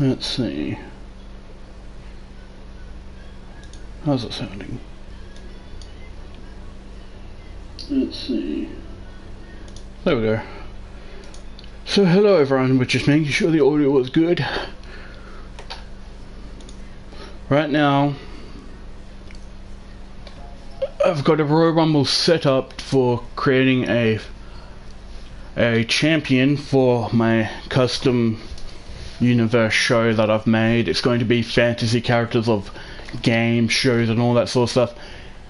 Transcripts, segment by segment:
Let's see. How's it sounding? Let's see. There we go. So hello everyone, we're just making sure the audio was good. Right now, I've got a Royal Rumble set up for creating a a champion for my custom universe show that I've made. It's going to be fantasy characters of game shows and all that sort of stuff.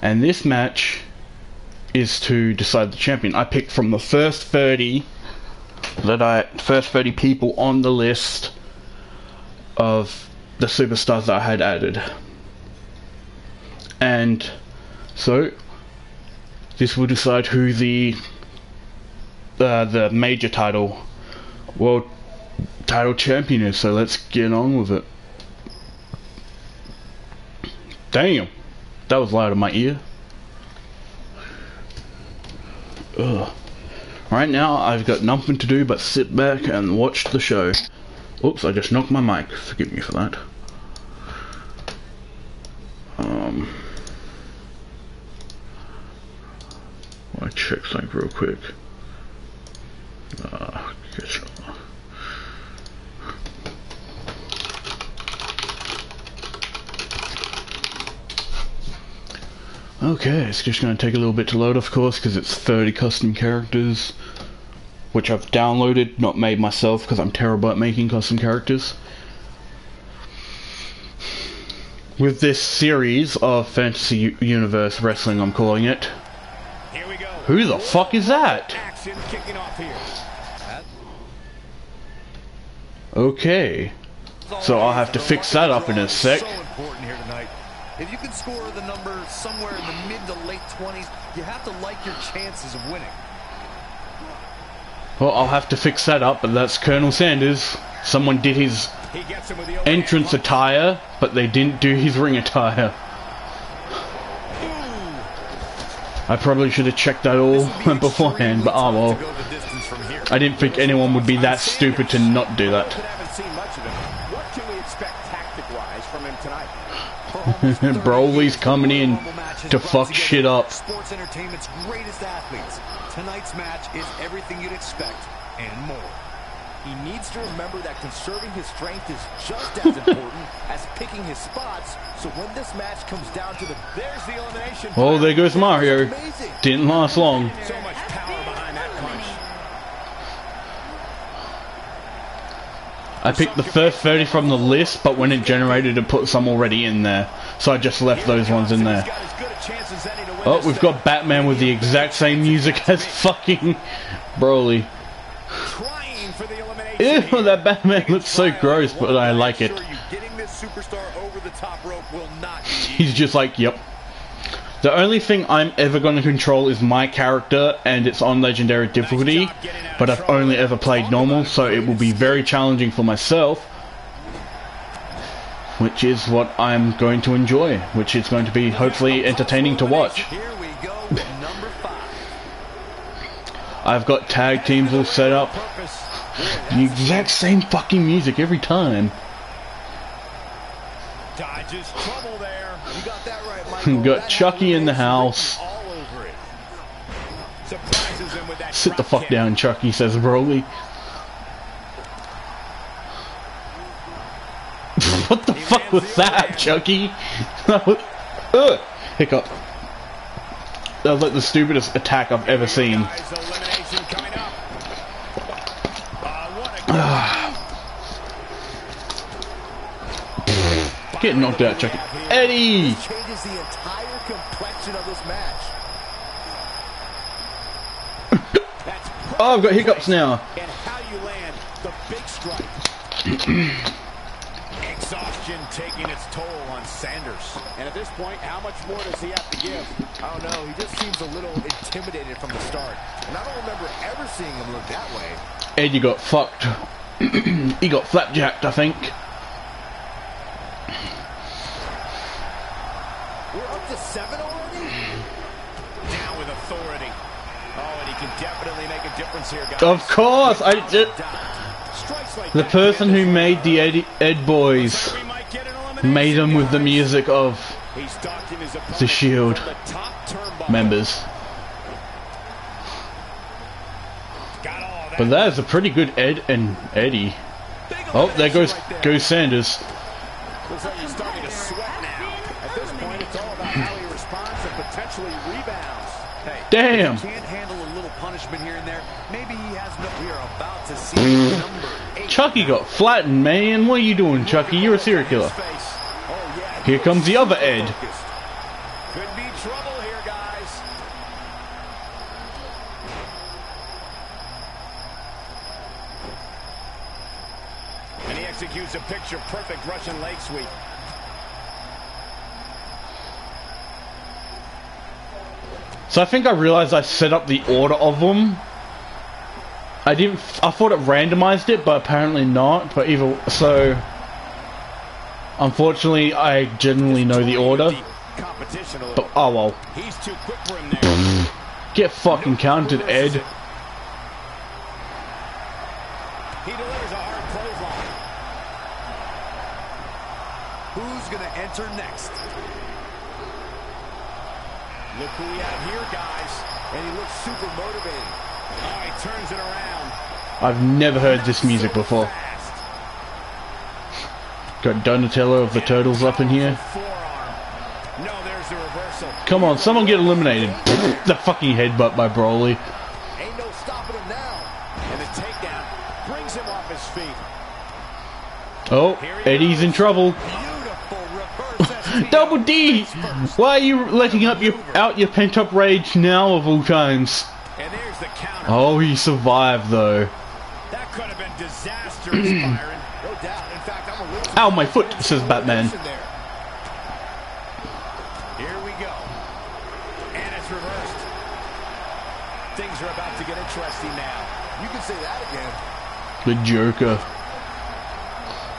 And this match is to decide the champion. I picked from the first 30 that I first 30 people on the list of the superstars that I had added. And so this will decide who the uh, the major title world title champion is. So let's get on with it. Damn, that was loud in my ear. Ugh. Right now, I've got nothing to do but sit back and watch the show. Oops, I just knocked my mic. Forgive me for that. Um, I check something real quick. Uh, Okay, it's just going to take a little bit to load, of course, because it's 30 custom characters, which I've downloaded, not made myself, because I'm terrible at making custom characters. With this series of Fantasy Universe Wrestling, I'm calling it. Who the fuck is that? Okay. So I'll have to fix that up in a sec. If you can score the number somewhere in the mid to late 20s, you have to like your chances of winning. Well, I'll have to fix that up, but that's Colonel Sanders. Someone did his entrance attire, but they didn't do his ring attire. I probably should have checked that all beforehand, but ah oh well. I didn't think anyone would be that stupid to not do that. Broly's coming in to fuck shit up. Sports Entertainment's greatest athletes. Tonight's match is everything you'd expect and more. He needs to remember that conserving his strength is just as important as picking his spots. So when this match comes down to the there's the elimination. Oh, there goes Mario. Didn't last long. So much power behind that punch. I picked the first 30 from the list, but when it generated, it put some already in there. So I just left those ones in there. Oh, we've got Batman with the exact same music as fucking Broly. Ew, that Batman looks so gross, but I like it. He's just like, yep. The only thing I'm ever going to control is my character, and it's on Legendary difficulty, but I've only ever played normal, so it will be very challenging for myself, which is what I'm going to enjoy, which is going to be hopefully entertaining to watch. I've got tag teams all set up. The exact same fucking music every time. Dodges trouble there. You got that right, Michael. got Chucky in the house. Sit the fuck down, Chucky, says Broly. what the fuck was that, Chucky? uh, hiccup. That was like the stupidest attack I've ever seen. Get knocked out, Chucky. Eddie! Changes the entire complexion of this match. oh, I've got hiccups now. And how you land the big strike. Exhaustion taking its toll on Sanders. And at this point, how much more does he have to give? I don't know. He just seems a little intimidated from the start. And I don't remember ever seeing him look that way. Eddie got fucked. he got flapjacked, I think. We're up to seven already? Down with authority. Oh, and he can definitely make a difference here, guys. Of course, I did. The person who made the Ed, Ed Boys is- We might get an elimination, made them with the music of He's stalking his opponent the Shield from the top turnbuckle. members. Got all that. But that is a pretty good Ed and Eddie. Oh, there goes elimination right goes Sanders. Looks Chucky got flattened, man. What are you doing, Chucky? You're a serial killer. Here comes the other Ed. Could be trouble here, guys. And he executes a picture-perfect Russian leg sweep. So I think I realized I set up the order of them. I didn't. I thought it randomized it, but apparently not. But either so. Unfortunately, I generally know the order. Competition a little. But oh well. He's too quick for him there. Get fucking counted, Ed. He delivers a hard clothesline. Who's going to enter next? Look who we have here, guys. And he looks super motivated. Oh, he turns it around. I've never heard this music before. Got Donatello of the Turtles up in here. Forearm. No, there's the reversal. Come on, someone get eliminated. the fucking headbutt by Broly. Ain't no stopping him now. And the takedown brings him off his feet. Oh, Eddie's in trouble. Beautiful reverse STO. Double D! Why are you letting up your out your pent up rage now of all times? And there's the counter. Oh, he survived though. Ow, my foot, says Batman. Here we go. And it's reversed. Things are about to get interesting now. You can say that again. The Joker.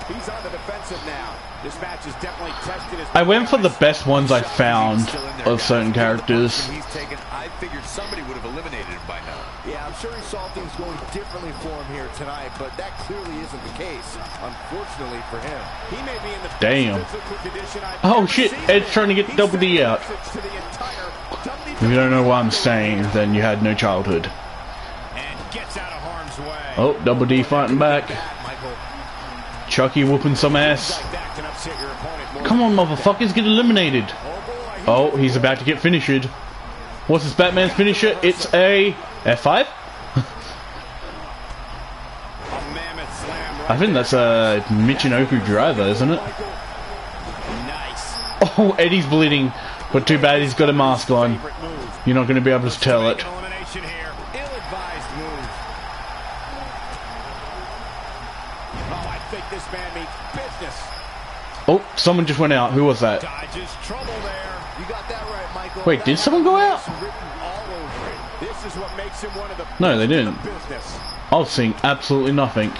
He's on the defensive now. This match is definitely tested I went for the best ones I found Still in there, of certain characters. He's taken, I figured somebody would have eliminated him by now. Yeah, I'm sure he saw things going differently for him here tonight, but that clearly isn't the case. Unfortunately for him, he may be in the Damn. physical condition I've Oh, shit, Ed's trying to get Double D out. message to the entire If you don't know what I'm saying, then you had no childhood. And gets out of harm's way. Oh, Double D fighting back. Chucky whooping some ass. Like that can upset your opponent more Come on, motherfuckers, get eliminated. Oh, Oh, he's about to get finished. What's his Batman's finisher? It's a F5? A mammoth slam right I think that's a Michinoku driver, isn't it? Nice. Oh, Eddie's bleeding, but too bad he's got a mask on. You're not going to be able to tell it. an elimination here. Ill-advised move. Oh, I think this man means business. Oh, someone just went out. Who was that? Dodges trouble there. You got that right, Wait, did someone go out? Written all over it. This is what makes him one of the No, they didn't. I was seeing absolutely nothing.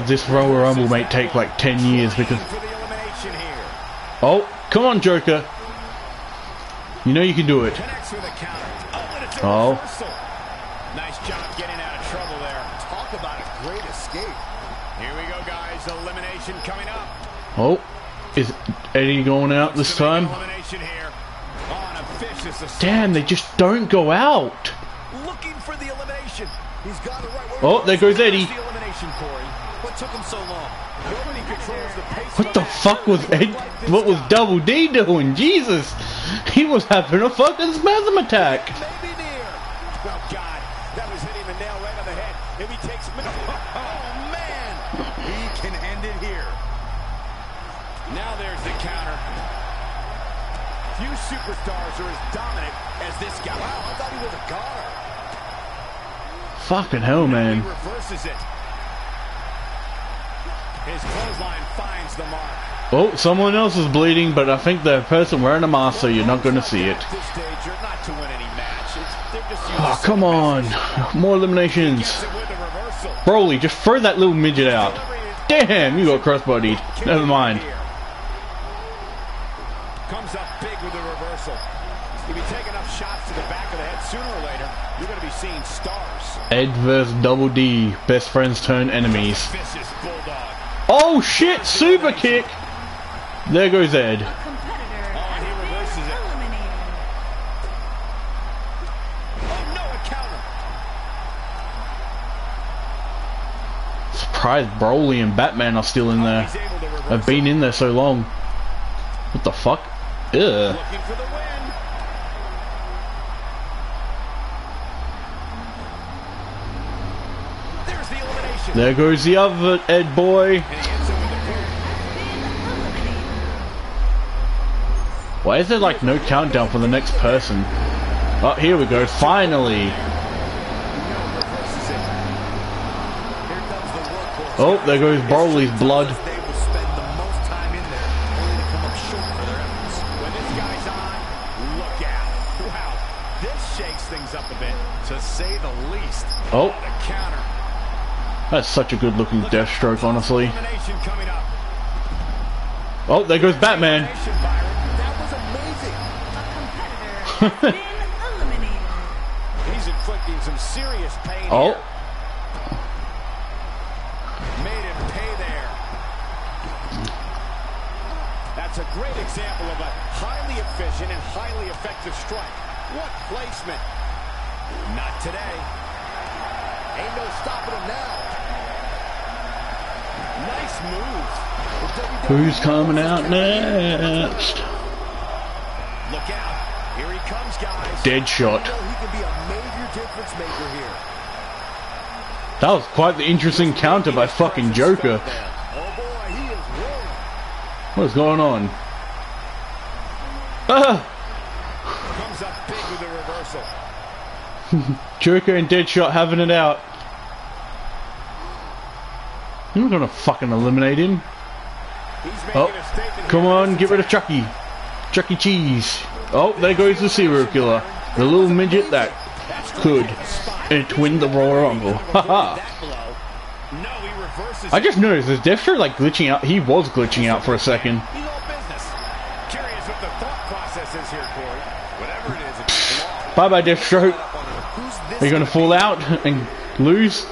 God, this Royal Rumble may take like 10 years because... For the elimination here. Oh, come on, Joker. You know you can do it. Connects with a counter. Oh, and it's a Oh. Nice job getting out of trouble there. Talk about a great escape. Here we go, guys. Elimination coming up. Oh, is Eddie going out this To make an time? Elimination here. An vicious assault. Damn, they just don't go out. Looking for the elimination. He's got it right. Oh, there goes Eddie. The elimination, Corey. What took him so long? Nobody controls the pace. What the fuck was Ed? What was. Double D doing? Jesus, he was having a fucking spasm attack. Maybe near. Oh, God. That was hitting the nail right on the head. If he takes minutes. Oh, man. He can end it here. Now there's the counter. Few superstars are as dominant as this guy. Wow, I thought he was a goner. Fucking hell, He man. reverses it. His clothesline finds the mark. Oh, someone else is bleeding, but I think the person wearing a mask, so you're not going to see it. At this stage, you're not to win any match. It's, they're just using Oh, come on. More eliminations. Gets it with a reversal. Broly, just throw that little midget out. Damn, you got crossbodied. Never mind. Comes up big with a reversal. If you take enough shots to the back of the head, sooner or later, you're going to be seeing stars. Ed vs Double D, best friends turn enemies. Vicious. Oh shit, super kick! There goes Ed. Surprised Broly and Batman are still in there. I've been in there so long. What the fuck? Ugh. Looking for the win. There's the elimination. There goes the other Ed boy. Why is there like no countdown for the next person? Oh, here we go, finally. Oh, there goes Broly's blood. Oh. What a counter. That's such a good looking Deathstroke, honestly. Elimination coming up. Oh, there goes Batman. Elimination, Byron. That was amazing. A competitor has been eliminated. He's inflicting some serious pain Oh. Made him pay there. That's a great example of a highly efficient and highly effective strike. What placement. Not today. Ain't no stopping him now. Nice move. The WWE who's coming out next? Look out. Here he comes, guys. Deadshot. You know he can be a major difference maker here. That was quite the interesting counter by fucking Joker. Oh boy, he is rolling. What is going on? Ah! Comes up big with the reversal. Joker and Deadshot having it out. I'm not gonna fucking eliminate him. Oh, come on, get rid of Chucky. Chucky Cheese. Oh, there goes the serial killer. The little midget that could and win the Royal Rumble. Haha. That blow. No, he reverses I just noticed, is Deathstroke like glitching out? He was glitching out for a second. He's all business. Curious what the thought process is here, Corey. Whatever it is, it's flawed. Bye bye, Deathstroke. Are you gonna fall out and lose?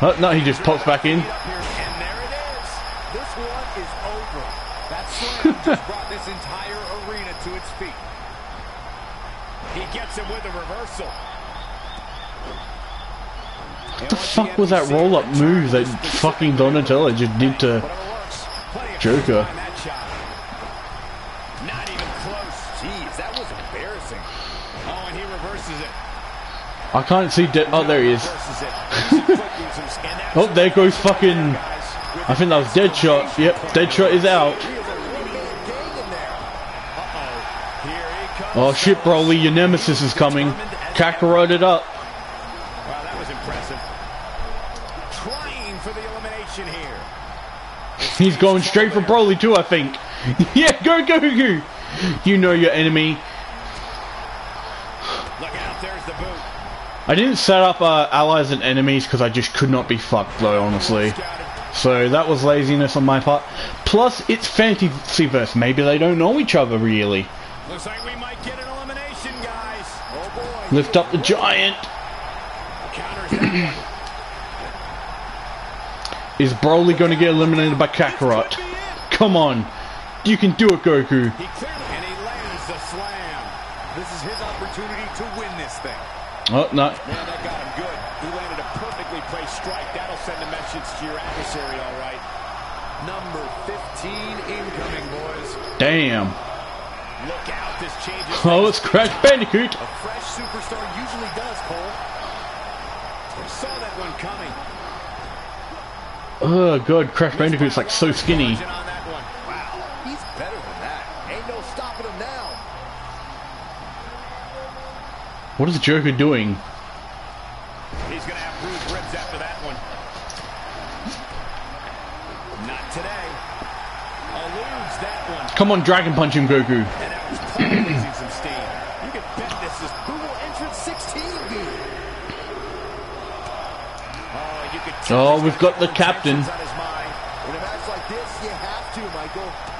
Oh, no, he just pops back in. Up here, and there it is. This one is over. That slam just brought this entire arena to its feet. He gets him with a reversal. What the fuck was that roll-up move that fucking Donatello just did to... Whatever works. Plenty of Joker. time that shot. Not even close. Jeez, that was embarrassing. Oh, and he reverses it. I can't see De- Oh, there he is. Reverses it. He's inflicting some- and that Oh, there goes fucking... I think that was Deadshot. Yep, Deadshot is out. He is a one-man gang in there. Uh-oh. Here he comes. Oh shit, Broly, your nemesis is coming. Kakarot it up. Wow, that was impressive. Trying for the elimination here. He's going straight for Broly too, I think. yeah, go, go, go. You know your enemy. Look out, there's the boot. I didn't set up uh, allies and enemies because I just could not be fucked though, honestly. So that was laziness on my part. Plus, it's Fantasyverse. Maybe they don't know each other really. Looks like we might Lift up the giant. Counters that one. Is Broly going to get eliminated by Kakarot? Could be it. Come on. You can do it, Goku. And he lands the slam. This is his opportunity to win this thing. Oh, no. Man, that got him good. He landed a perfectly placed strike. That'll send a message to your adversary, all right. Number 15 incoming, boys. Damn. Look out, this changes. Oh, it's Crash Bandicoot. A fresh superstar usually does, Cole. Saw that one coming. Oh, God. Crash Bandicoot's like so skinny. Margin on that one. Wow, he's better than that. Ain't no stopping him now. What is Joker doing? He's gonna have bruised ribs after that one. Not today. Eludes that one. Come on, Dragon Punch him, Goku. And that was probably losing some steam. You can bet this is who will entrance 16 be. Oh, you could tell Oh, he's we've got the captain. intentions on his mind. In a match like this, you have to, Michael. Oh,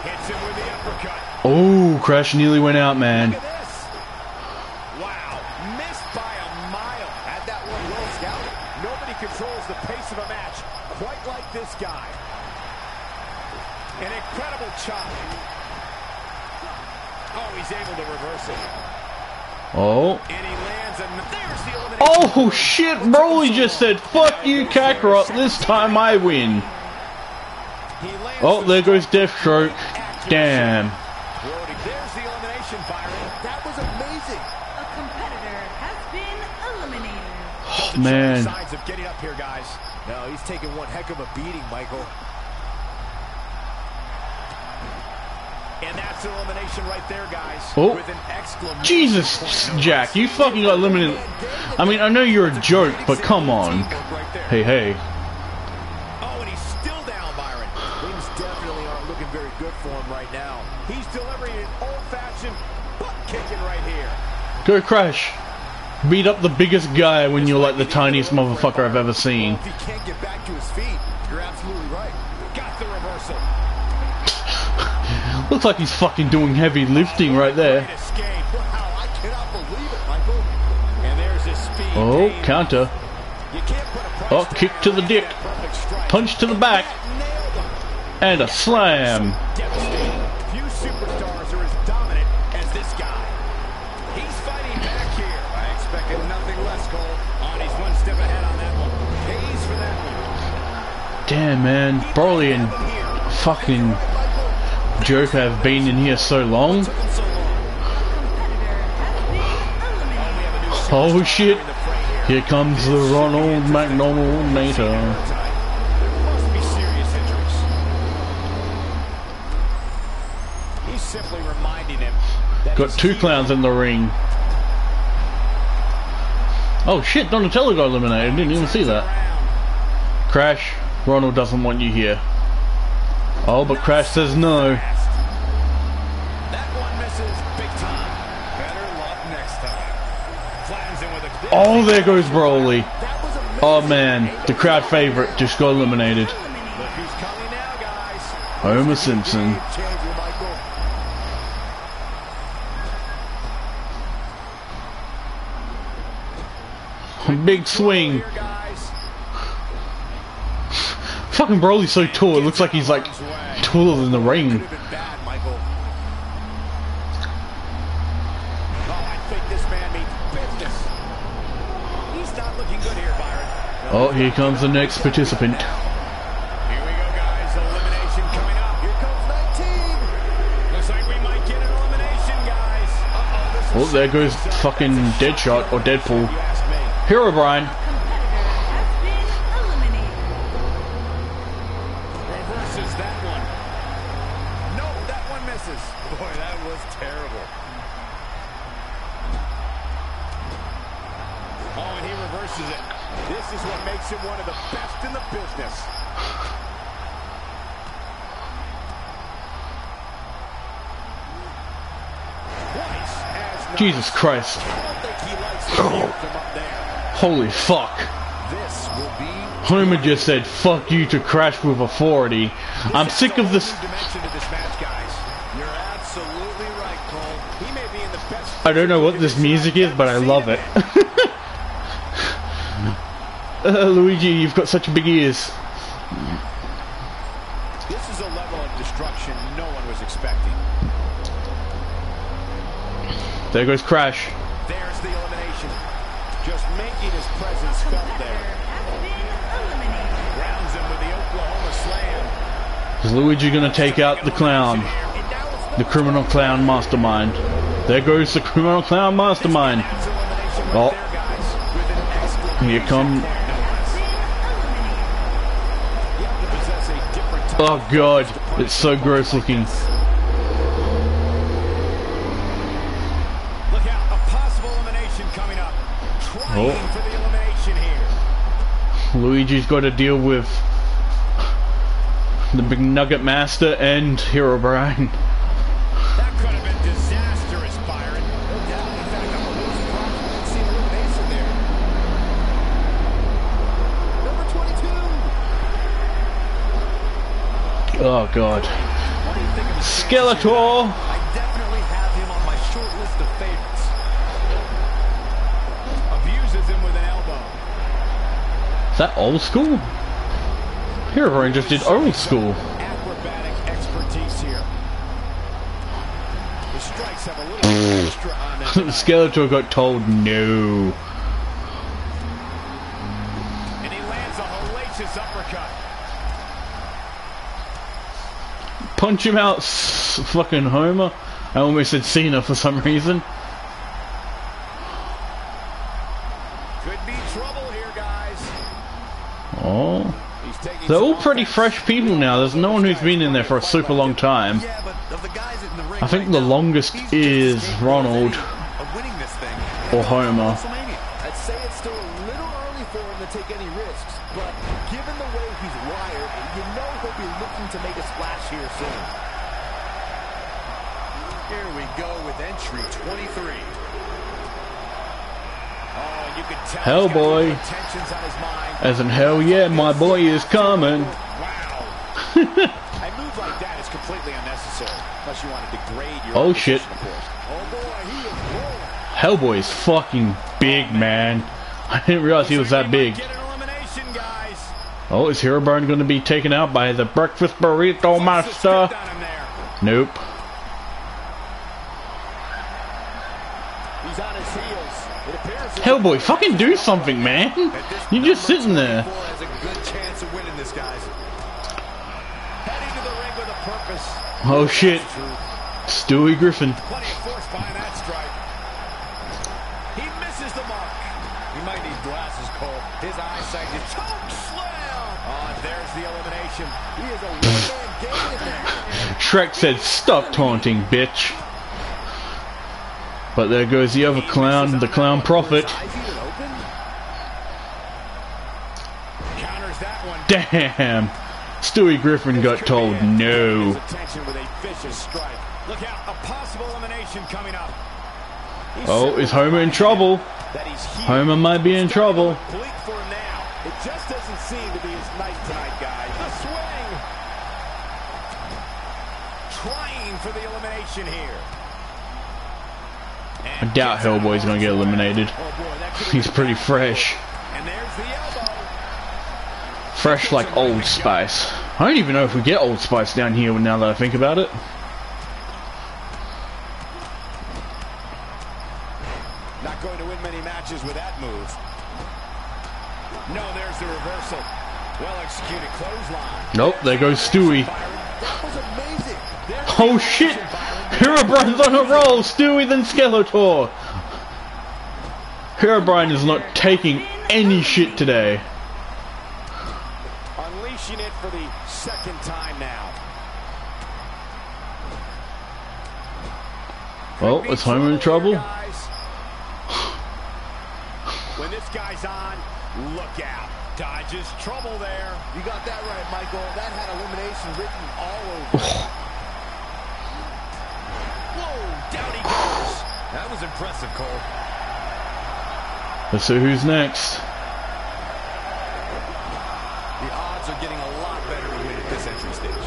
Hits him with the captain. Oh, Crash nearly went out, man. Look at this. controls the pace of a match quite like this guy. An incredible chop. Oh, he's able to reverse it. Oh. And he lands and there's the elimination. Oh shit, Broly just said, fuck you, Kakarot, this time I win. Oh, there goes chop Deathstroke. Damn. Broly, there's the elimination, Byron. That was amazing. A competitor has been eliminated. Oh, Doesn't show any man. Signs of getting up here, guys. No, he's taking one heck of a beating, Michael. And that's right there, guys. Oh. With an Jesus. Jack, you fucking got eliminated. I mean, I know you're a joke, but come on. Teamwork right there. Hey, hey. Oh, and he's still down, Byron. Things definitely aren't looking very good for him right now. He's delivering an old-fashioned butt kicking right here. Go Crash. Beat up the biggest guy when you're like the tiniest motherfucker I've ever seen. Looks like he's fucking doing heavy lifting right there. Oh, counter. Oh, kick to the dick. Punch to the back. And a slam. Damn, man. Broly and fucking Joker have been in here so long. Took him so long. Competitor has been eliminated. We have a new Oh shit. in the fray here. Comes the Ronald McDonald Nato. There must be serious injuries. He's simply reminding him Got two clowns in the ring. Oh shit, Donatello got eliminated. Didn't even see that. Crash, Ronald doesn't want you here. Oh, but Crash says no. Oh, there goes Broly. Oh man, the crowd favorite just got eliminated. Homer Simpson. Big swing. Fucking Broly's so tall, it looks like he's like taller than the ring. Could have been bad, Michael. Oh, I think this man means business. He's not looking good here, Byron. Oh, here comes the next participant. Here we go, guys. Elimination coming up. Here comes 19. Looks like we might get an elimination, guys. Uh-oh, Oh, there goes fucking Deadshot or Deadpool. You ask me. Herobrine. Competitor has been eliminated. Reverses that one. No, that one misses. Boy, that was terrible. Oh, and he reverses it. This is what makes him one of the best in the business. Twice as nice. Jesus Christ. I don't think he likes the view from up there. Holy fuck. This Homer just said fuck you to Crash with authority. I'm sick of this. New dimension to this match, guys. You're absolutely right, Cole. He may be in the best. I don't know what this music is, but I love it. uh, Luigi, you've got such big ears. This is a level of destruction no one was expecting. There goes Crash. There's the elimination. Just making his presence felt there. has been eliminated. Grounds him with the Oklahoma slam. Is Luigi gonna take out the clown? And now it's The criminal clown mastermind. There goes the criminal clown mastermind. That's elimination right Oh. there, guys. With an exclamation Here come. point, no less. You have to possess a different type Oh god, it's so gross looking. Look out, a possible elimination coming up. Trying Oh. for the elimination here. Luigi's got to deal with the Big Nugget Master and Herobrine. Oh god. What do you think of Skeletor! I definitely have him on my short list of favorites. Abuses him with an elbow. Is that old school? Herobrine just did old school. Acrobatic expertise here. The strikes have a little extra on them. Skeletor got told no. And he lands a hellacious uppercut. Punch him out, s- fucking Homer. I almost said Cena for some reason. Could be trouble here, guys. Oh. They're all pretty fresh people now. There's no one who's been in there for a super long time. Yeah, but of the guys in the ring I think the longest is Ronald as any of winning this thing. or Homer. WrestleMania. I'd say it's still a little early for him to take any risks, but given the way he's wired, you know he'll be looking to make a splash here soon. Here we go with entry 23. Oh, you could tell Hell he's got boy. different tensions on his mind. As in, hell yeah, my boy is coming. A move like that is completely unnecessary, unless you want to degrade your Oh, shit. Oh boy, he is rolling. Hellboy is fucking big, man. I didn't realize he was that big. Get an elimination, guys. Oh, is Herobrine going to be taken out by the breakfast burrito master? Stick on him there. Nope. He's on his heels. It that fucking do something, man. You're just sitting there. has a good chance of winning this, guys. Heading to the ring with a purpose. Oh shit. Stewie Griffin. Plenty of force behind that strike. He misses the mark. He might need glasses, Cole. His eyesight is choke slam. Oh, there's the elimination. He is a one-man game. Shrek said, stop taunting, bitch. But there goes the other clown, the clown prophet. Damn. Stewie Griffin got told no. Oh, is Homer in trouble? Homer might be in trouble. It just doesn't seem to be his night tonight, guys. The swing. Trying for the elimination here. I doubt Hellboy's gonna get eliminated. Boy, that could He's pretty fresh. And there's the elbow. Fresh like Old Spice. I don't even know if we get Old Spice down here now that I think about it. Not going to win many matches with that move. No, there's the reversal. Well executed clothesline. Nope, there goes Stewie. That was amazing. There's Oh shit! Action, Byron. Herobrine's on a roll! Stewie than Skeletor! Herobrine is not taking any shit today. Unleashing it for the second time now. Well, is Homer in trouble? When this guy's on, look out. Dodges trouble there. You got that right, Michael. That had elimination written all over. Down he goes. That was impressive, Cole. Let's see who's next. The odds are getting a lot better to win at this entry stage.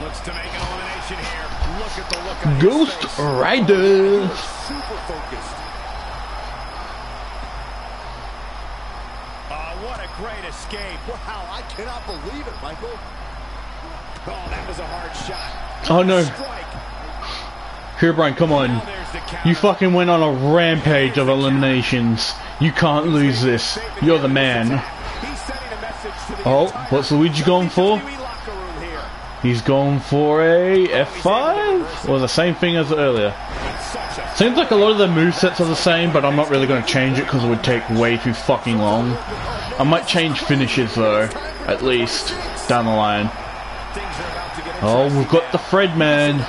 Looks to make an elimination here. Look at the look on his Ghost face. Rider! Super focused. Oh, what a great escape. Wow, I cannot believe it, Michael. Oh, that was a hard shot. Oh no. Strike. Herobrine, come on. You fucking went on a rampage of eliminations. You can't lose this. You're the man. Oh, what's Luigi going for? He's going for a F5? Or the same thing as earlier? Seems like a lot of the movesets are the same, but I'm not really going to change it because it would take way too fucking long. I might change finishes though, at least, down the line. Oh, we've got the Fred man.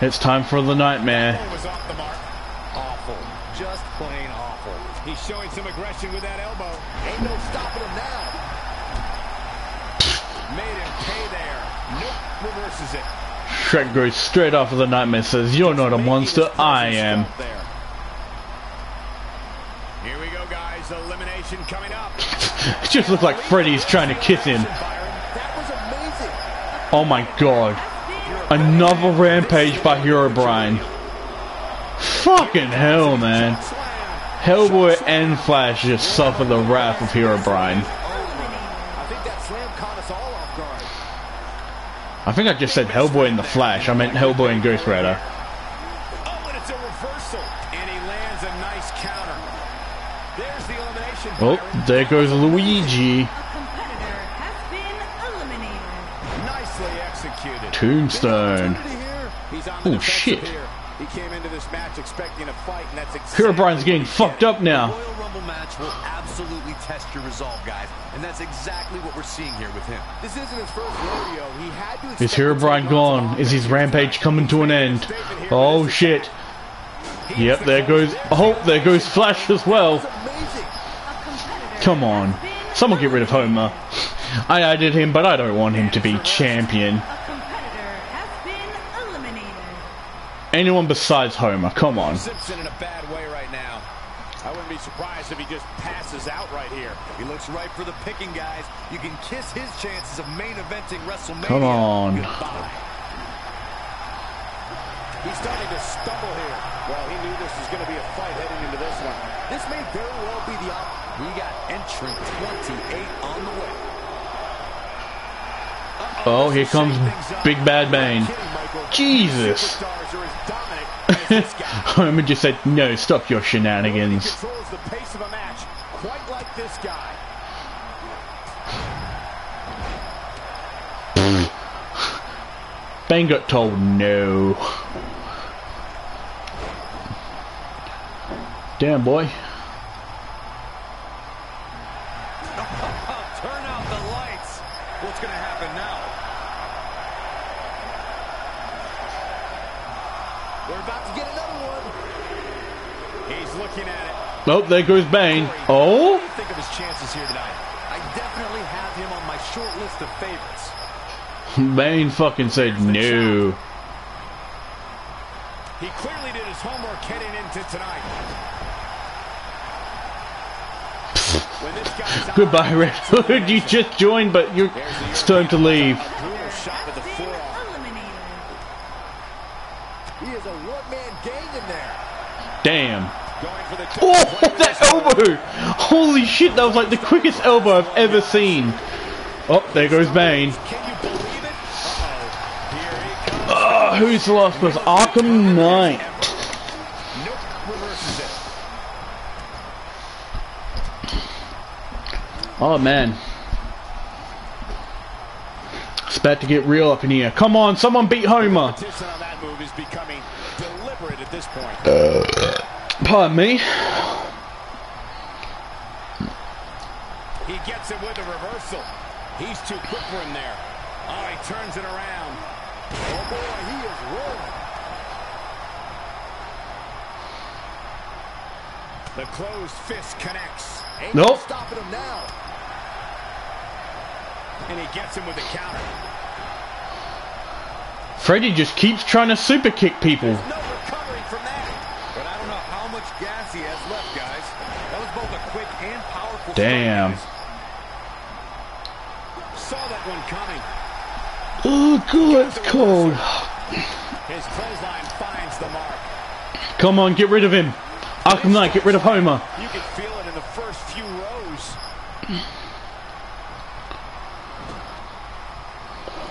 It's time for the nightmare. Was off the mark. Awful. Just plain awful. He's showing some aggression with that elbow. Ain't no stopping him now. Made him pay there. Nope. Reverses it. Shrek goes straight after the nightmare says, You're not a monster, I am. Here we go, guys. Elimination coming up. It just looks like Freddy's trying to kiss him. That was amazing. Oh my god. Another rampage by Hero Herobrine. Fucking hell, man. Hellboy and Flash just suffer the wrath of Herobrine. I think. I just said Hellboy and the Flash. I meant Hellboy and Ghost Rider. Oh, there goes a Tombstone. Oh, shit. Here. He came into this match expecting a fight, and that's exactly Herobrine's getting fucked up now. Royal Rumble match will absolutely test your resolve, guys. And that's exactly what we're seeing here with him. This isn't his first rodeo. He had to Is Herobrine take on some gone? Is his rampage coming to an end? Oh but this is- shit. Yep, there goes. Oh, there goes Flash as well. That's amazing. A competitor Come on. Someone get rid of Homer. I added him, but I don't want him to be champion. Anyone besides Homer, come on. Simpson in a bad way right now. I wouldn't be surprised if he just passes out right here. He looks right for the picking, guys. You can kiss his chances of main eventing WrestleMania. Come on. Goodbye. He's starting to stumble here. Well, he knew this was going to be a fight heading into this one. This may very well be the op. We got entrant 28 on the way. Oh, here comes Big Bad Bane. Jesus. Homer just said, no, stop your He shenanigans. Bane got told no. Damn, boy. Turn out the lights. What's going to happen now? We're about to get another one. He's looking at it. Oh, there goes Bane. Oh? What Oh, do you think of his chances here tonight? I definitely have him on my short list of favorites. Bane fucking said no. He clearly did his homework heading into tonight. When this guy's Goodbye, Red Hood. You just joined, but you're, it's time to leave. brutal shot with the Has been forearm. eliminated. He is a one-man gang in there. Damn. Going for the Oh, that elbow! Holy shit, that was like the quickest elbow I've ever seen. Oh, there goes Bane. Can you believe it? Uh-oh. Here he comes. Oh, who's the last person? Arkham Knight. Nope. Reverses it. Oh, man. It's about to get real up in here. Come on, someone beat Homer. Competition Pardon me. He gets it with a reversal. He's too quick for him there. Oh, he turns it around. Oh, boy, he is rolling. The closed fist connects. Ain't no Nope. stopping him now. And he gets him with a counter. Freddy just keeps trying to super kick people. No recovery from that. But I don't know how much gas he has left, guys. That was both a quick and powerful Damn. strike. Saw that one coming. Oh, God, it's cold. His clothesline finds the mark. Come on, get rid of him. Arkham Knight, get rid of Homer. You can feel it in the first few rows.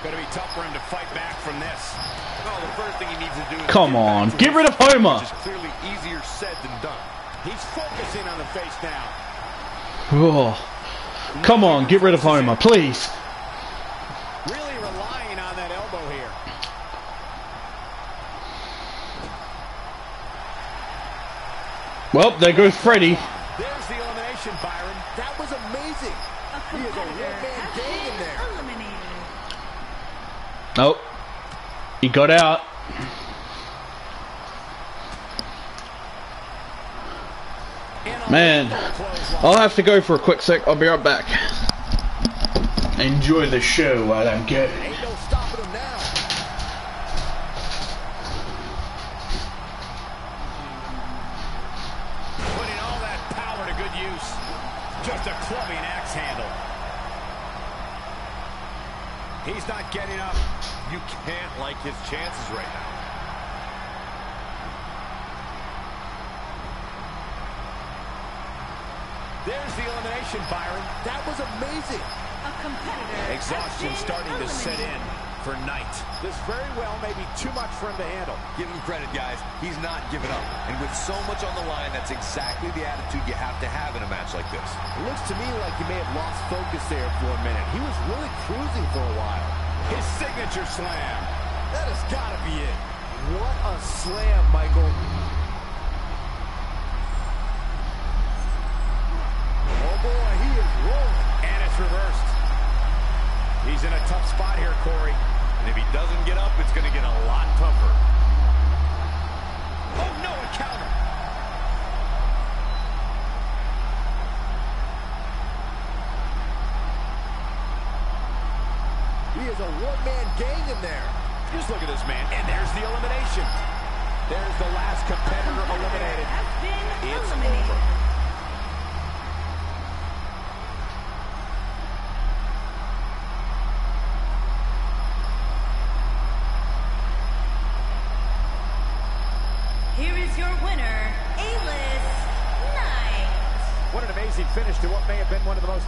Going to be tough for him to fight back from this. Come get back on, to get his rid of Homer. Which is clearly easier said than done. He's focusing on the face now. Oh. Come on, get rid of Homer, please. Really relying on that elbow here. Well, there goes Freddy. There's the elimination, Byron. That was amazing. He is a competitor one-man has gang in there. eliminated. Nope. He got out. And a Man. I'll have to go for a quick sec. I'll be right back. Enjoy the show while I'm going. Ain't no stopping him now. Putting all that power to good use. Just a clubbing axe handle. He's not getting up. You can't like his chances right now. There's the Byron. That was amazing. A competitor. Exhaustion starting to set in for Knight. This very well may be too much for him to handle. Give him credit, guys. He's not giving up. And with so much on the line, that's exactly the attitude you have to have in a match like this. It looks to me like he may have lost focus there for a minute. He was really cruising for a while. His signature slam. That has got to be it. What a slam, Michael. Oh, boy, he is rolling. And it's reversed. He's in a tough spot here, Corey. And if he doesn't get up, it's going to get a lot tougher. Oh, no, a counter. He is a one-man gang in there. Just look at this man. And there's the elimination. There's the last competitor eliminated. It's eliminated. over.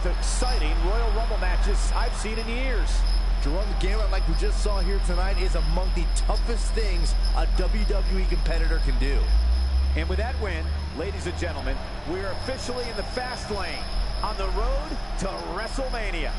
Most exciting Royal Rumble matches I've seen in years. To run the gamut like we just saw here tonight is among the toughest things a WWE competitor can do. And with that win, ladies and gentlemen, we are officially in the fast lane on the road to WrestleMania.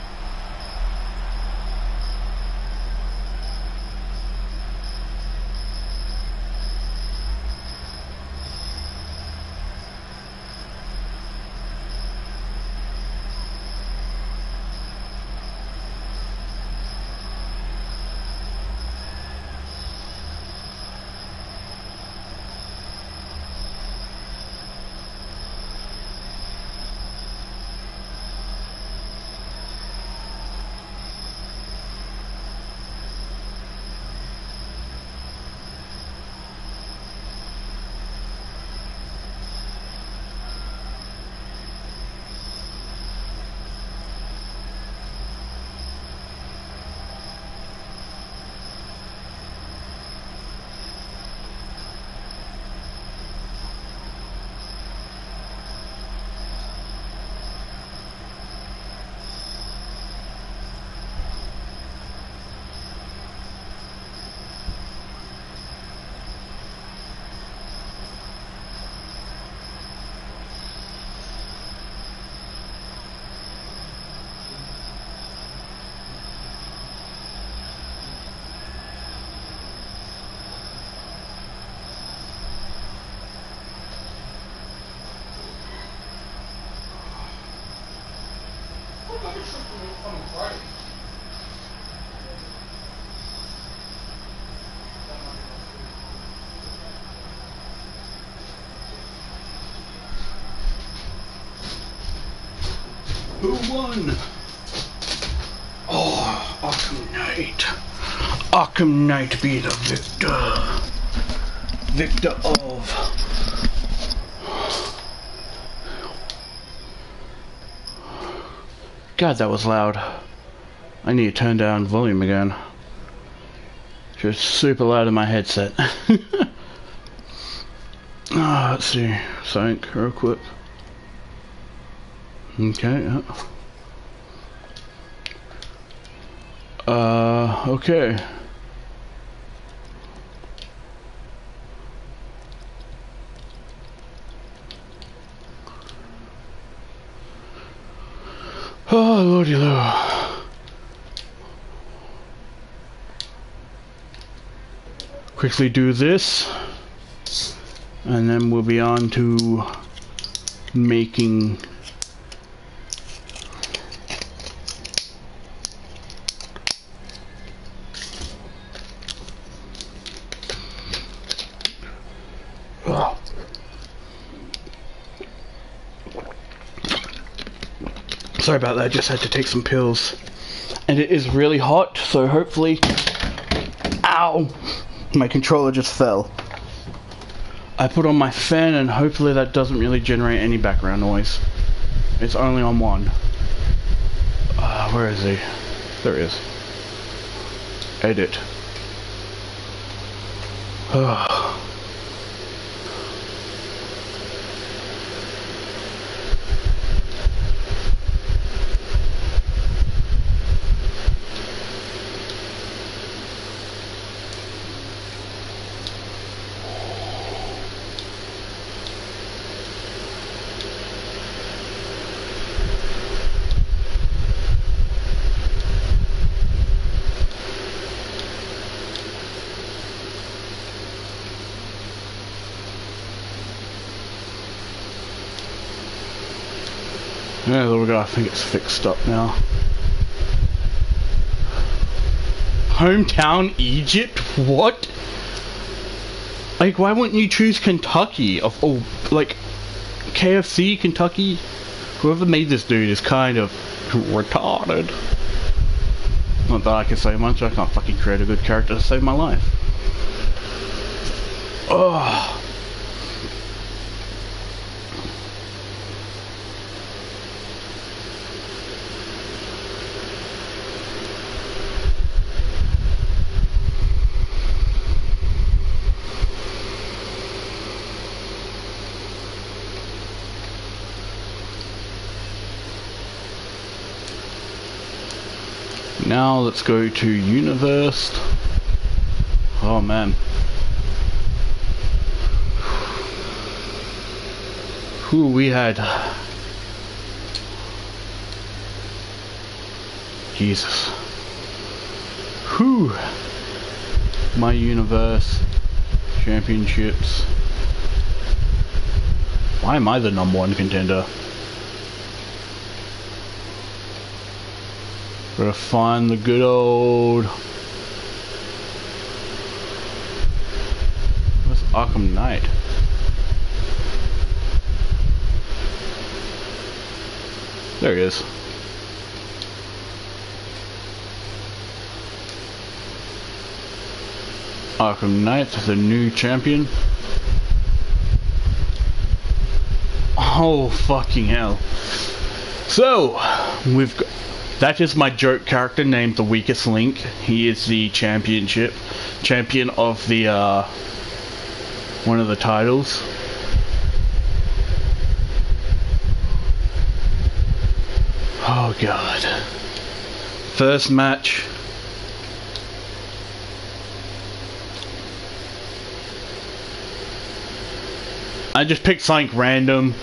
Oh, Arkham Knight. Arkham Knight be the victor. Victor of. God, that was loud. I need to turn down volume again. Just super loud in my headset. Ah, let's see. Sync real quick. Okay. Uh, okay. Oh, lordy lord. Quickly do this. And then we'll be on to making Sorry about that, I just had to take some pills. And it is really hot, so hopefully. Ow! My controller just fell. I put on my fan, and hopefully that doesn't really generate any background noise. It's only on one. Uh, where is he? There he is. Edit. Ugh. Yeah, there we go. I think it's fixed up now. Hometown Egypt? What? Like, why wouldn't you choose Kentucky? Of all, like, KFC, Kentucky? Whoever made this dude is kind of retarded. Not that I can say much, I can't fucking create a good character to save my life. Oh. Now let's go to Universe. Oh man. Who we had? Jesus. Who? My Universe Championships. Why am I the number one contender? Gotta find the good old... What's Arkham Knight? There he is. Arkham Knight, the new champion. Oh, fucking hell. So, we've got... That is my joke character named the Weakest Link. He is the championship champion of the uh, one of the titles. Oh god. First match. I just picked something random.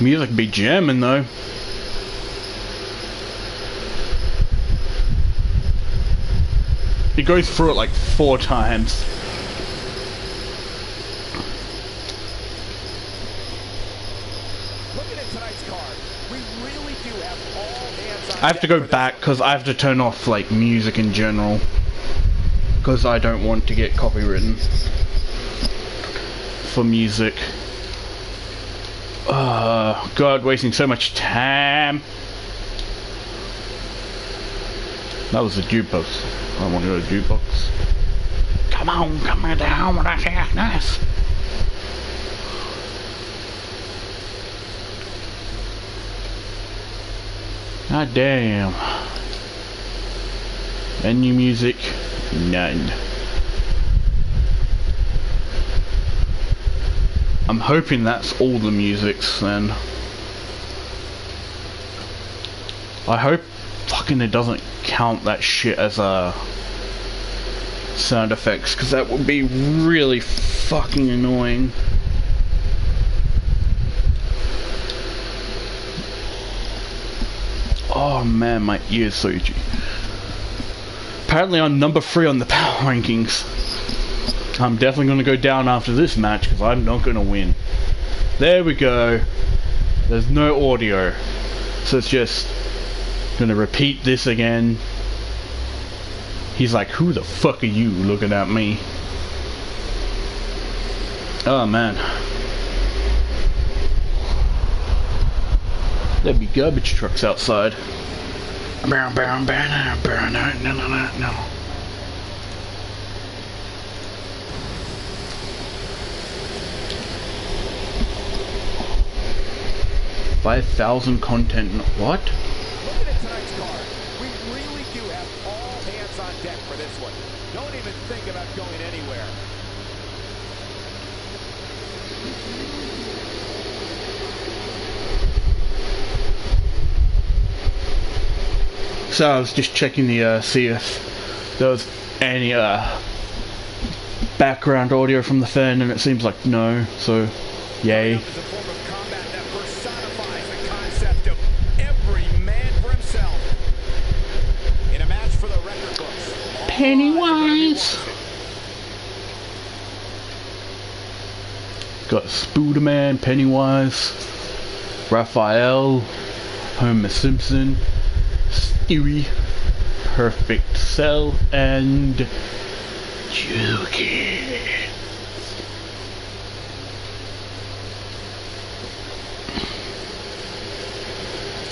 Music be jamming though. It goes through it like four times. Looking at tonight's card, we really do have all hands on I have to go back because I have to turn off like music in general. Because I don't want to get copywritten for music. Uh, God, wasting so much time. That was the jukebox. I want to go to jukebox. Come on, come on down with that nice. God damn. Menu music, none. I'm hoping that's all the musics then. I hope fucking it doesn't count that shit as a sound effects because that would be really fucking annoying. Oh man, my ears so itchy. Apparently I'm number three on the power rankings. I'm definitely going to go down after this match because I'm not going to win. There we go. There's no audio. So it's just going to repeat this again. He's like, who the fuck are you looking at me? Oh man. There'd be garbage trucks outside. No, no. Five thousand content. What? Looking at tonight's card, we really do have all hands on deck for this one. Don't even think about going anywhere. So I was just checking the uh, see if there was any uh, background audio from the fan, and it seems like no. So, yay deceptive. Every man for himself. In a match for the record books. Pennywise. Got Spooderman, Pennywise, Raphael, Homer Simpson, Stewie, Perfect Cell, and Joker.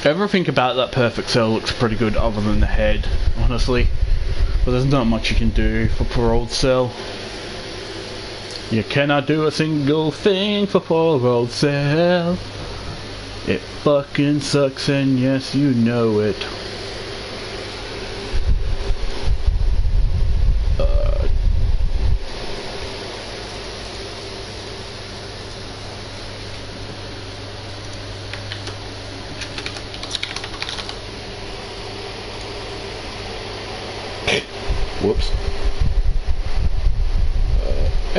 Everything about that Perfect Cell looks pretty good other than the head, honestly. But there's not much you can do for poor old Cell. You cannot do a single thing for poor old Cell. It fucking sucks and yes, you know it.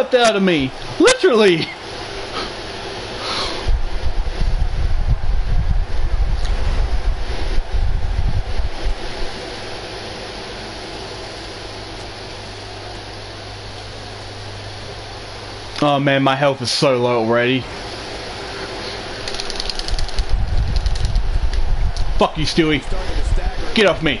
out of me. Literally. Oh man, my health is so low already. Fuck you, Stewie. Get off me.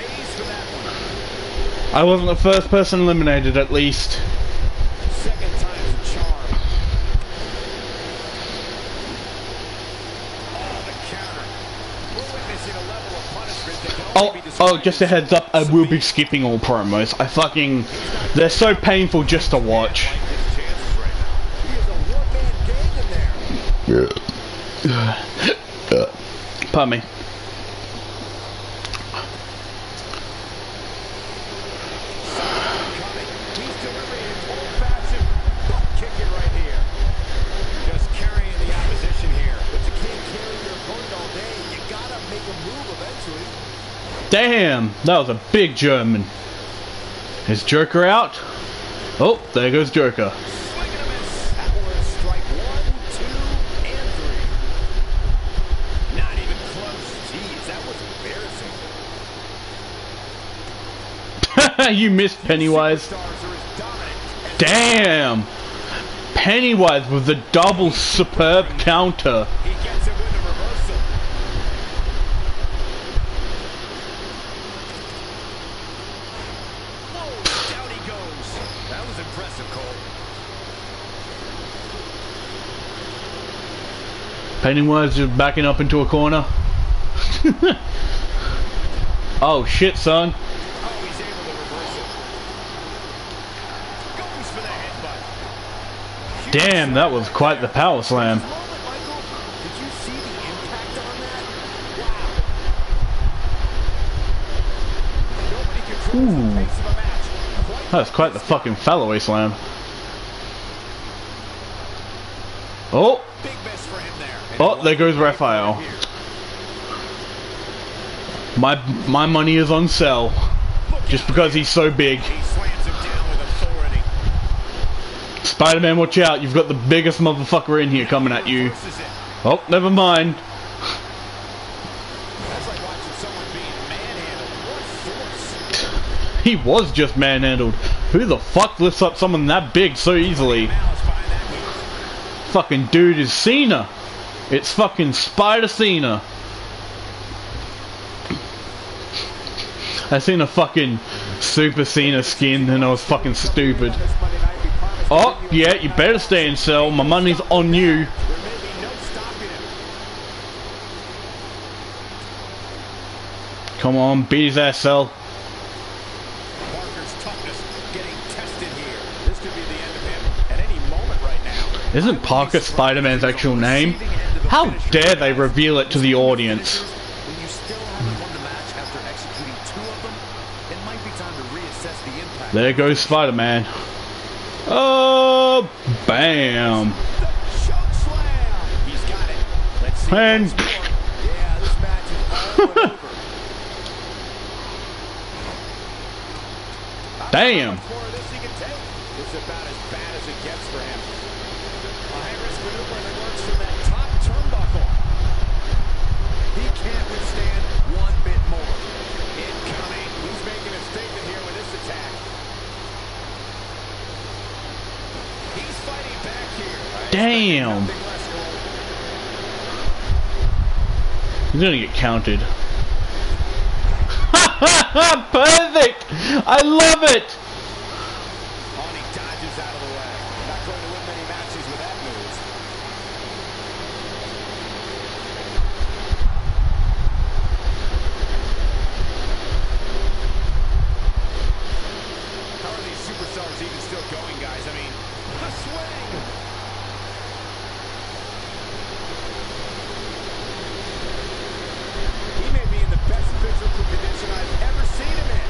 I wasn't the first person eliminated, at least. Oh, oh, just a heads up, I will be skipping all promos. I fucking... They're so painful just to watch. Pardon me. Damn, that was a big German. Is Jerker out? Oh, there goes Jerker. you missed Pennywise. Damn! Pennywise with the double superb counter. Pennywise just backing up into a corner. oh shit, son. Damn, that was quite the power slam. Ooh. That's quite the fucking fallaway slam. Oh, big miss for him there. And oh, there goes Raphael. My my money is on Look just because he's so big. Spider-Man, watch out! You've got the biggest motherfucker in here coming at you. Oh, never mind. He was just manhandled. Who the fuck lifts up someone that big so easily? Fucking dude is Cena. It's fucking Spider Cena. I seen a fucking Super Cena skin and I was fucking stupid. This Monday night, we promised to Oh, yeah, you better stay in cell. My money's on you. There may be no stopping him. Come on, beat his ass, cell. Parker's toughness getting tested here. This could be the end of him at any moment right now. Isn't Parker Spider-Man's actual name? How dare they reveal it to the audience? When you still haven't won the match after executing two of them, it might be time to reassess the impact. There goes Spider-Man. Oh, bam. Choke slam. He's got it. Let's see. And- once more. Yeah, this match is all but over. Damn. How much more of this he can take? It's about as bad as it gets for him. A high-risk maneuver that works from that top turnbuckle. He can't withstand one bit more. Incoming. He's making a statement here with this attack. He's fighting back here. Damn. He's gonna get counted. Perfect! I love it! Oh, and he dodges out of the way. Not going to win many matches with that move. How are these superstars even still going, guys? I mean, the swing! He may be in the best physical condition I've ever seen him in.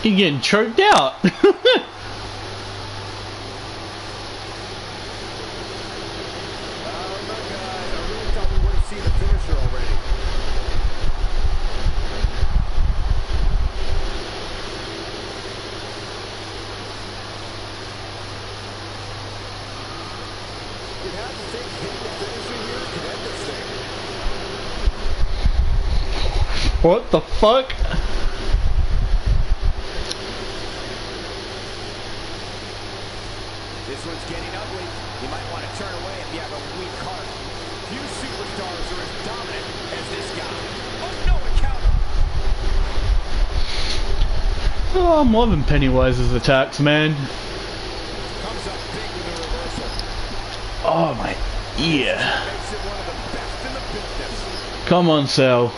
could end this thing. what the fuck? I'm loving Pennywise's attacks, man. Oh my ear. Come on, Sal.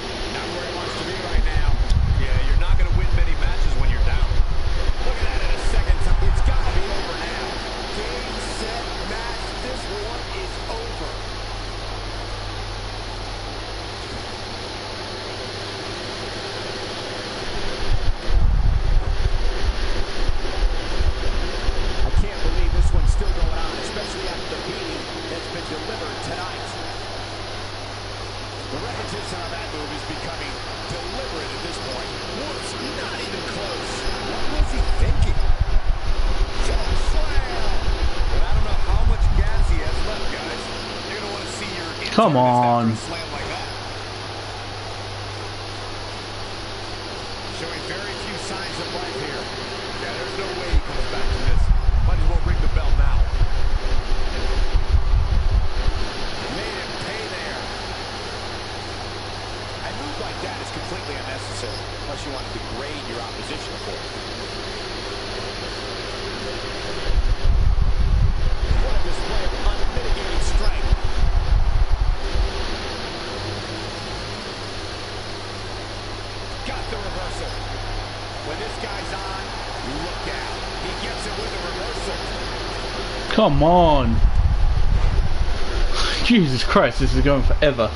Come on. Come on. Jesus Christ, this is going forever.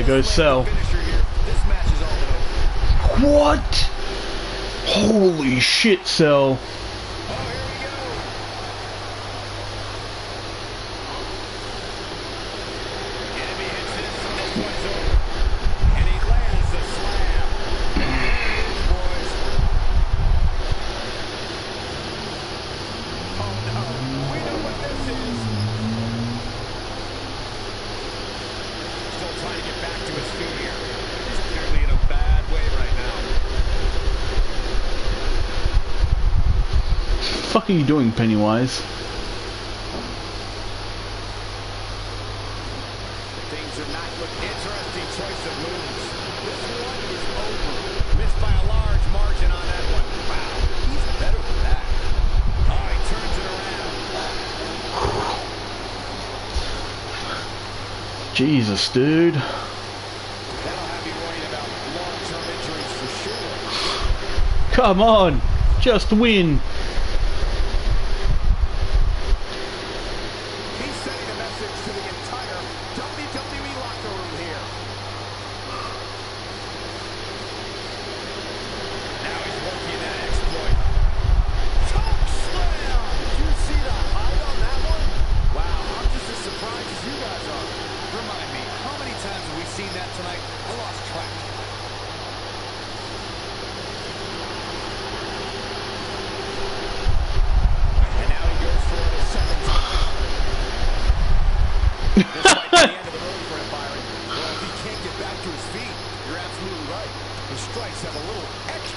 There goes Cell. What? Holy shit, Cell. wise. Things not interesting choice of moves. This one is over. Missed by a large margin on that one. He's better than that. Jesus, dude. Come on, just win.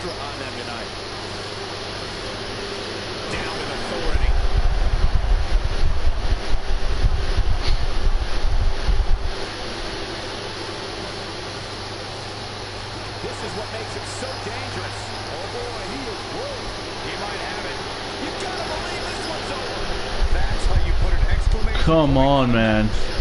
extra on them tonight. Down with authority. This is what makes so dangerous. Oh, boy, he is rolling. He might have it. you got to believe this one's over. That's how you put an exclamation. Come on, man.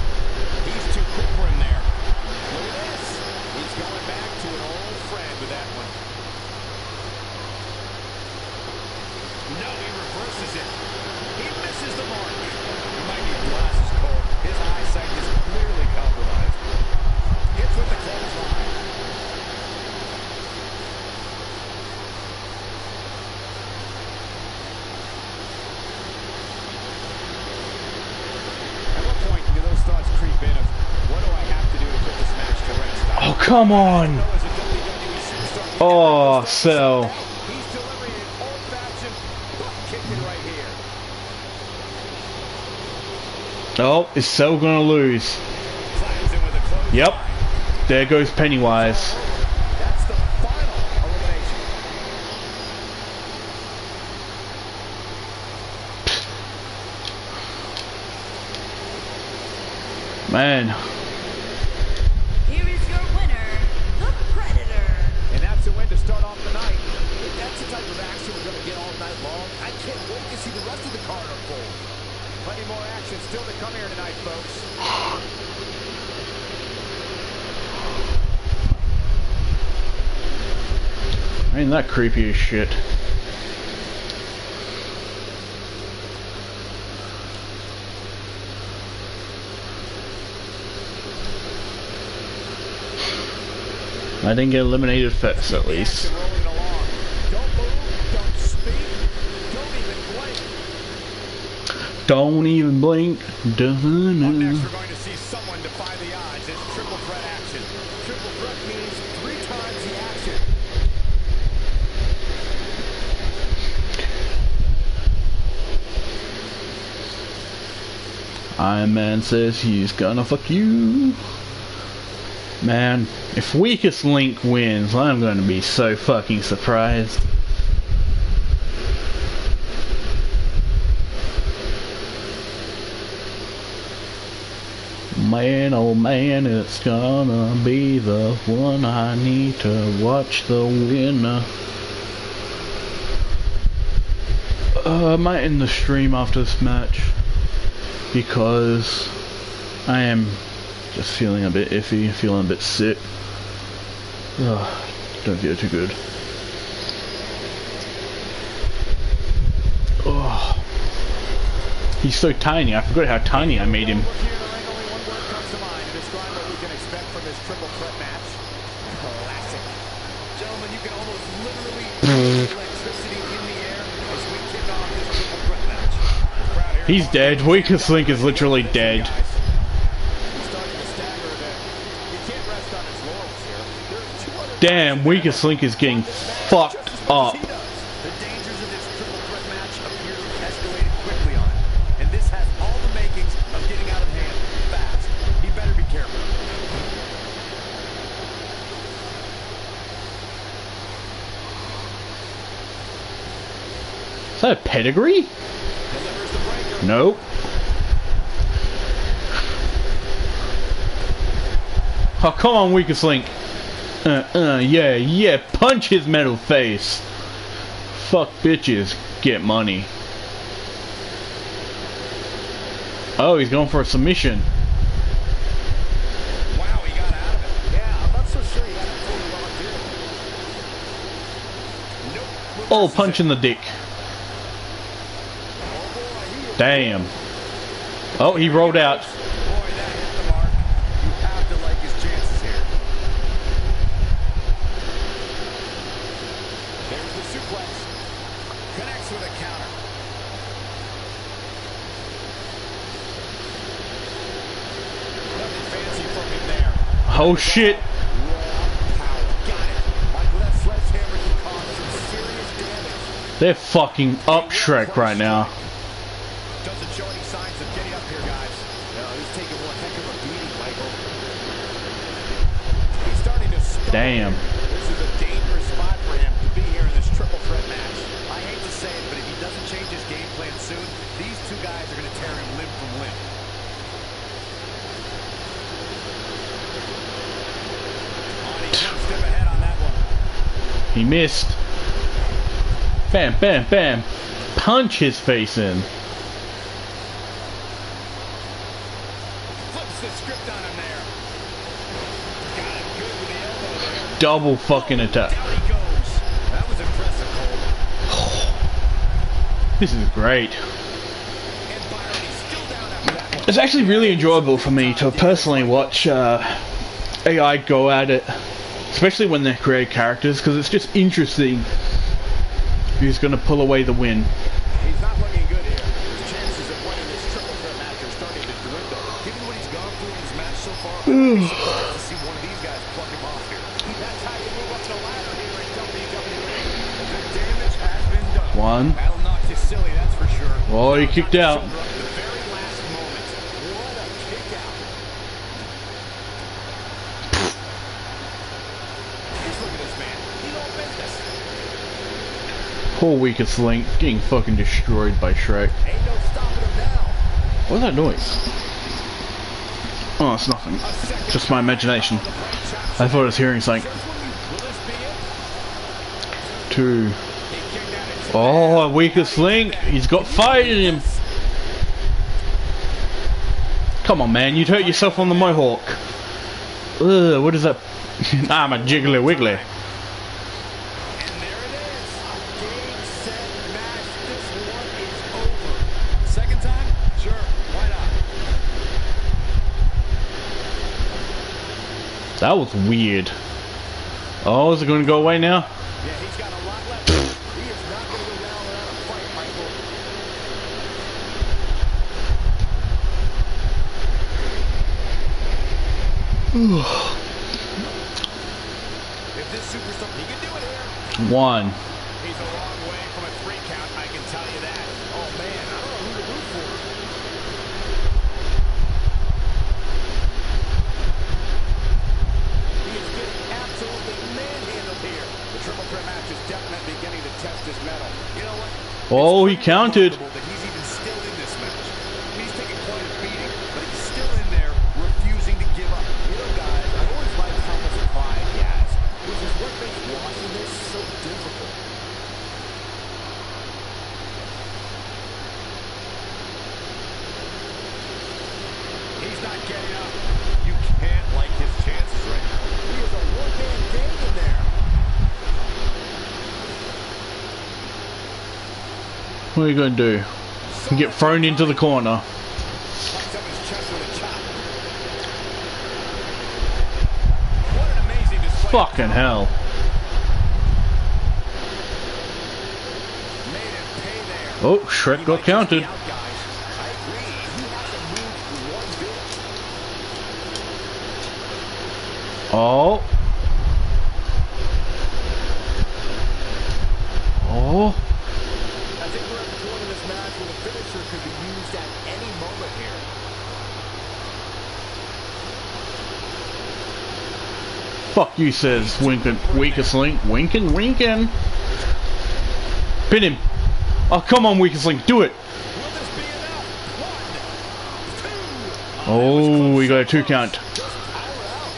Come on. Oh, here. Oh, is Cell gonna lose? Yep. There goes Pennywise. That's the final elimination. Man, Here is your winner, the Predator. And that's a win to start off the night. If that's the type of action we're going to get all night long, I can't wait to see the rest of the card unfold. Plenty more action still to come here tonight, folks. ain't that creepy as shit. I didn't get eliminated first, at least. Action rolling along. Don't move, don't speak, don't even blink. Don't even. Up next, we're going to see someone defy the odds. It's triple threat action. Triple threat means three times the action. Iron Man says he's gonna fuck you. Man, if Weakest Link wins, I'm gonna be so fucking surprised. Man, oh man, it's gonna be the one I need to watch the winner. Uh, I might end the stream after this match because I am just feeling a bit iffy, feeling a bit sick. Ugh, don't feel too good. Oh, he's so tiny. I forgot how tiny I made him. Look here in the ring, only one word comes to mind to describe what we can expect from this triple threat match. Classic. Gentlemen, you can almost literally feel the electricity in the air as we kick off this triple threat match. The crowd here He's dead. Weakest Link is literally dead. Damn, Weakest Link is getting fucked up. Is that a pedigree? Delivers. Nope. Oh, come on, Weakest Link. Uh, uh, yeah, yeah, punch his metal face. Fuck bitches, get money. Oh, he's going for a submission. Wow, he got out of it. Yeah, I'm not so sure he had it fully locked in. Nope. Oh, punch in the dick. Damn. Oh, he rolled out. Boy, the. Connects with a counter. Nothing fancy from him there. Oh shit. They're fucking up Shrek right now. Doesn't show any signs of getting up here, guys. No, he's taking one heck of a beating, Michael. He's starting to stumble. Damn. This is a dangerous spot for him to be here in this triple threat match. I hate to say it, but if he doesn't change his game plan soon, these two guys are going to tear him limb from limb. On, he's one step ahead on that one. He missed. Bam, bam, bam. Punch his face in. Flips the script on him there. Got him good with the elbow there. Double fucking attack. This is great. It's actually really enjoyable for me to personally watch uh, AI go at it, especially when they create characters, because it's just interesting who's going to pull away the win. He's not looking good here. His chances of winning this triple threat match are starting to dwindle. Given what he's gone through in his match so far, I'm surprised to see one of these guys pluck him off. One. That'll knock you silly, that's for sure. Oh, he kicked out. Shoulder up at the very last moment. What a kick out. Just look at this man. He kicked out. Poor weakest link getting fucking destroyed by Shrek. What's that noise? Oh, it's nothing. Just my imagination. I thought I was hearing something. Two. He kicked out at Oh, a weakest link. He's got fight in him. Come on, man. You'd hurt yourself on the mohawk. Ugh, what is that? ah, I'm a jiggly wiggly. That was weird. Oh, is it going to go away now? Yeah, he's got a lot left. he is not going to go down without a fight, Michael. if this superstar, he can do it here. One. He's a long way from a three count, I can tell you that. Oh man, I don't know who to root for. He is getting absolutely manhandled here. The triple threat match is definitely beginning to test his mettle. You know what? Oh, he counted. remarkable That he's even still in this match. He's taking quite a beating, but he's still in there, refusing to give up. You know, guys, I've always liked how much pride he has, which is what makes watching this so difficult. He's not getting up. You can't like his chances right now. He is a one-man gang in there. You going to do? Get thrown into the corner. Fucking hell. Oh, Shrek got counted. just oh. be oh out, guys. I agree. He hasn't moved one bit. Oh. Oh. I think we're at the point in this match where the finisher could be used at any moment here. Fuck you, says Winkin. Weakest link. Winkin, winkin. Pin him. Oh, come on, weakest link. Do it. Will this be enough? One, two. Oh, we got a two count. Just power out.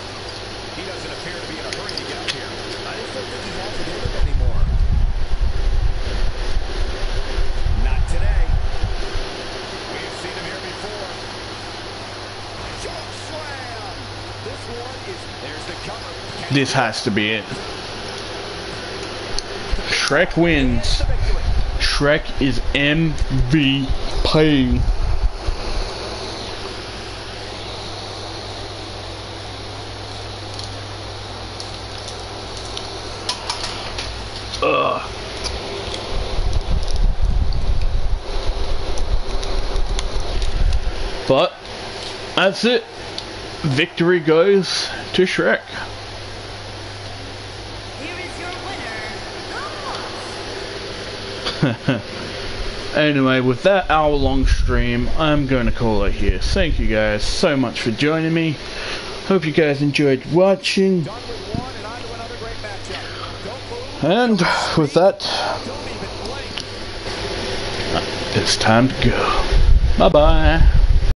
He doesn't appear to be in a hurry to get up here. I just don't think he has it in him anymore. Not today. We've seen him here before. Choke slam. This one is. There's the cover. Can This has to be it. Shrek wins. Shrek is MVP. But that's it. Victory goes to Shrek. Here is your winner, the Fox. Anyway, with that hour long stream, I'm going to call it here. Thank you guys so much for joining me. Hope you guys enjoyed watching. And with that, it's time to go. Bye bye.